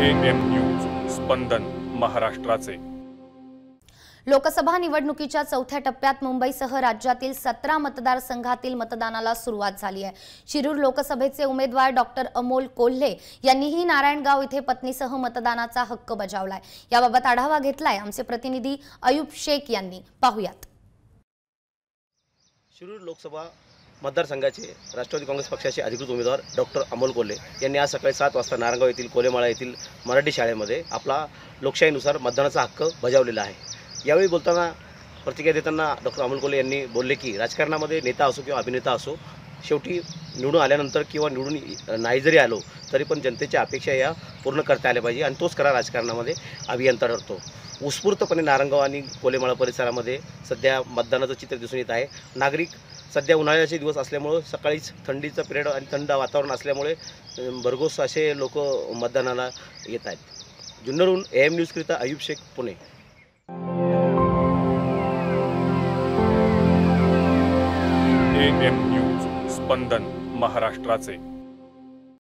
M news स्पंदन महाराष्ट्राचे. लोकसभा निवडणुकीच्या चौथ्या टप्प्यात मुंबईसह राज्यातील सतरा मतदारसंघातील मतदानाला सुरुवात झाली आहे. शिरूर लोकसभेचे उमेदवार डॉक्टर अमोल कोल्हे यांनीही नारायणगाव इथे पत्नीसह मतदानाचा हक्क बजावलाय. याबाबत आढावा घेतलाय आमचे प्रतिनिधी अयुब शेख यांनी. पाहुयात. शिरूर लोकसभा मतदारसंघाचे राष्ट्रवादी काँग्रेस पक्षाचे अधिकृत उमेदवार डॉक्टर अमोल कोल्हे यांनी आज सकाळी सात वाजता नारायणगाव येथील कोलेमाळा येथील मराठी शाळेमध्ये आपला लोकशाहीनुसार मतदानाचा हक्क बजावलेला आहे. यावेळी बोलताना प्रतिक्रिया देताना डॉक्टर अमोल कोल्हे यांनी बोलले की राजकारणामध्ये नेता असो किंवा अभिनेता असो शेवटी निवडून आल्यानंतर किंवा निवडून नाही जरी आलो तरी पण जनतेच्या अपेक्षा या पूर्ण करता आल्या पाहिजे आणि तोच खरा राजकारणामध्ये अभियंता ठरतो. उत्स्फूर्तपणे नारंगाव आणि कोलेमाळा परिसरामध्ये सध्या मतदानाचं चित्र दिसून येत आहे. नागरिक सध्या उन्हाळ्याचे दिवस असल्यामुळं सकाळीच थंडीचं पिरियड आणि थंड वातावरण असल्यामुळे भरघोस असे लोक मतदानाला येत आहेत. जुन्नरहून A M न्यूजकरिता Ayub Shaikh Pune. A M news स्पंदन महाराष्ट्राचे.